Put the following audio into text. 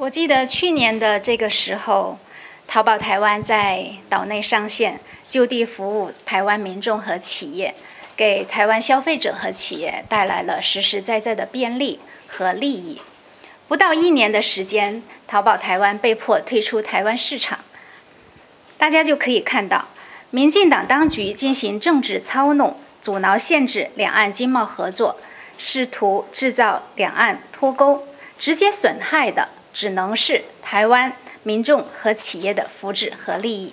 我记得去年的这个时候，淘宝台湾在岛内上线，就地服务台湾民众和企业，给台湾消费者和企业带来了实实在在的便利和利益。不到一年的时间，淘宝台湾被迫退出台湾市场，大家就可以看到，民进党当局进行政治操弄，阻挠限制两岸经贸合作，试图制造两岸脱钩，直接损害的。只能是台湾民众和企业的福祉和利益。